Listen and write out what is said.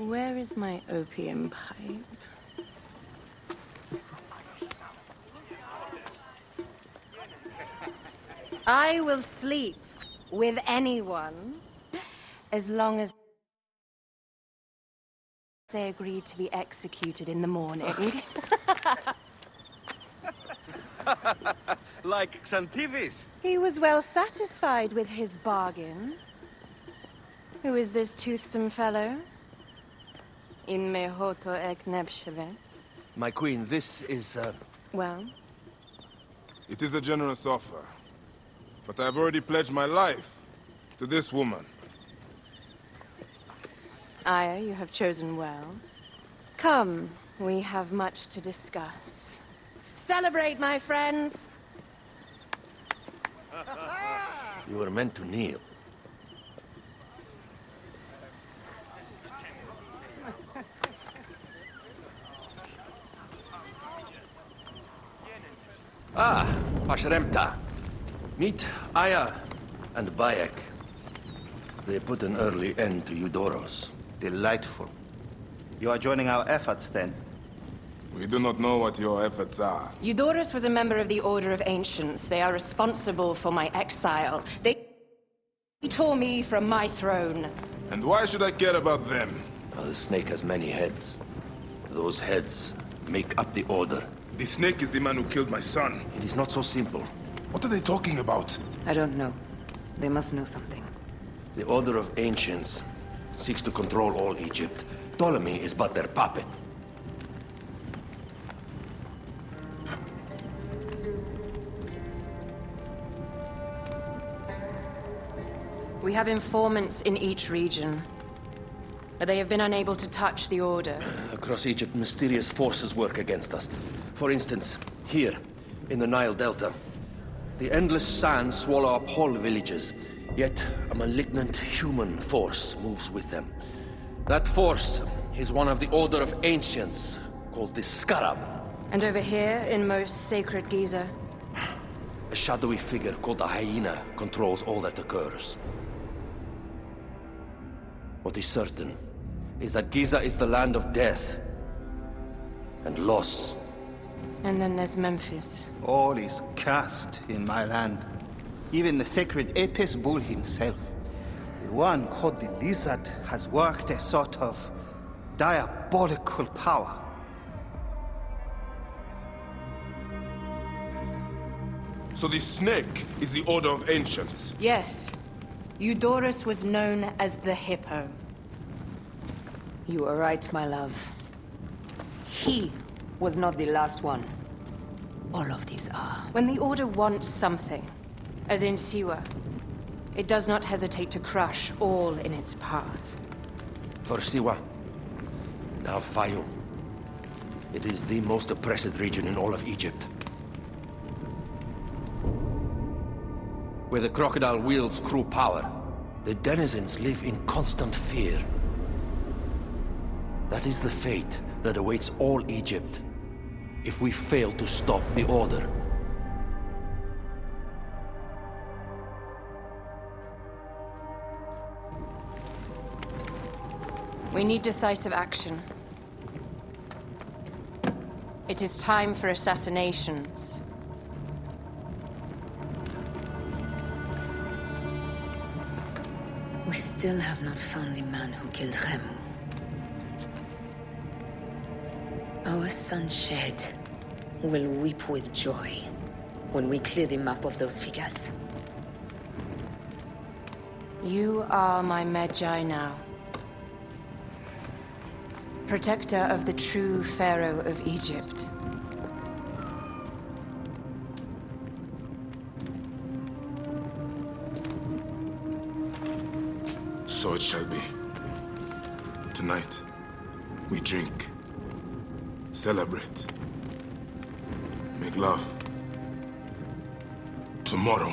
Where is my opium pipe? I will sleep with anyone as long as they agree to be executed in the morning. like Xantivis. he was well satisfied with his bargain. Who is this toothsome fellow? In mehoto ek nebsheve. My queen, this is, uh... Well, It is a generous offer. But I've already pledged my life to this woman. Aya, you have chosen well. Come, we have much to discuss. Celebrate, my friends! You were meant to kneel. Pashremta. Meet Aya and Bayek. They put an early end to Eudoros. Delightful. You are joining our efforts then? We do not know what your efforts are. Eudoros was a member of the Order of Ancients. They are responsible for my exile. They tore me from my throne. And why should I care about them? Now, the snake has many heads. Those heads make up the Order. The snake is the man who killed my son. It is not so simple. What are they talking about? I don't know. They must know something. The Order of Ancients seeks to control all Egypt. Ptolemy is but their puppet. We have informants in each region. But they have been unable to touch the Order. Across Egypt, mysterious forces work against us. For instance, here, in the Nile Delta, the endless sands swallow up whole villages, yet a malignant human force moves with them. That force is one of the Order of Ancients, called the Scarab. And over here, in most sacred Giza, A shadowy figure called the Hyena controls all that occurs. What is certain is that Giza is the land of death and loss. and then there's Memphis. All is cast in my land. Even the sacred Apis bull himself. The one called the Lizard has worked a sort of diabolical power. So the snake is the Order of Ancients. Yes, Eudoros was known as the Hippo. You are right, my love. He was not the last one. All of these are. When the Order wants something, as in Siwa, it does not hesitate to crush all in its path. For Siwa, now Faiyum. It is the most oppressed region in all of Egypt. Where the crocodile wields cruel power, the denizens live in constant fear. That is the fate that awaits all Egypt if we fail to stop the Order. We need decisive action. It is time for assassinations. We still have not found the man who killed Khemu. Our son Shed will weep with joy when we clear the map of those figures. You are my Medjay now. Protector of the true Pharaoh of Egypt. So it shall be. Tonight, we drink, celebrate, make love. Tomorrow,